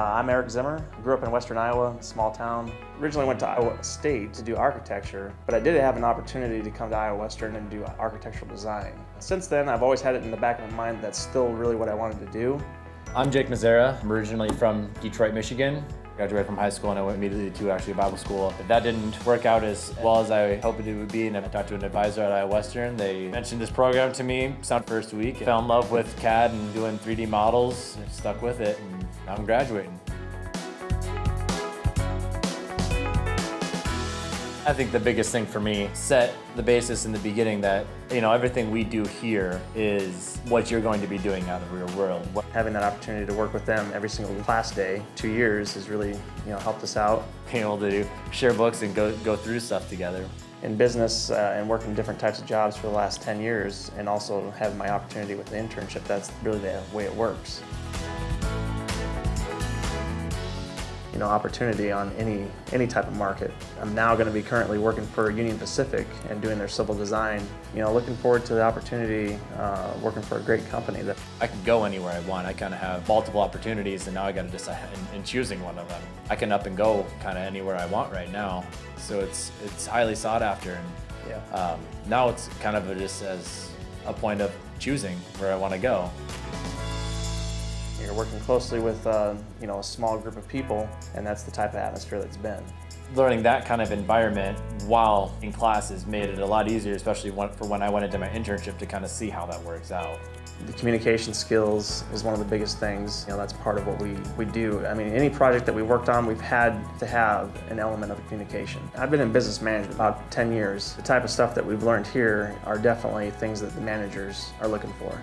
Uh, I'm Eric Zimmer. Grew up in western Iowa, small town. Originally went to Iowa State to do architecture, but I did have an opportunity to come to Iowa Western and do architectural design. Since then, I've always had it in the back of my mind that's still really what I wanted to do. I'm Jake Mazzara. I'm originally from Detroit, Michigan. Graduated from high school and I went immediately to actually Bible school. That didn't work out as well as I hoped it would be and I talked to an advisor at Iowa Western. They mentioned this program to me sound first week. Fell in love with CAD and doing 3D models. Stuck with it and I'm graduating. I think the biggest thing for me set the basis in the beginning that you know everything we do here is what you're going to be doing out of the real world. Having that opportunity to work with them every single class day, two years, has really you know helped us out. Being able to share books and go go through stuff together. In business uh, and working different types of jobs for the last 10 years, and also having my opportunity with the internship, that's really the way it works. You know, opportunity on any, any type of market. I'm now going to be currently working for Union Pacific and doing their civil design. You know, looking forward to the opportunity uh, working for a great company. That I can go anywhere I want. I kind of have multiple opportunities and now I got to decide in, in, choosing one of them. I can up and go kind of anywhere I want right now. So it's, it's highly sought after. And yeah. um, now it's kind of just as a point of choosing where I want to go. You're working closely with uh, you know a small group of people, and that's the type of atmosphere that's been. Learning that kind of environment while in classes made it a lot easier, especially for when I went into my internship to kind of see how that works out. The communication skills is one of the biggest things. You know, that's part of what we, we do. I mean, any project that we worked on, we've had to have an element of communication. I've been in business management about 10 years. The type of stuff that we've learned here are definitely things that the managers are looking for.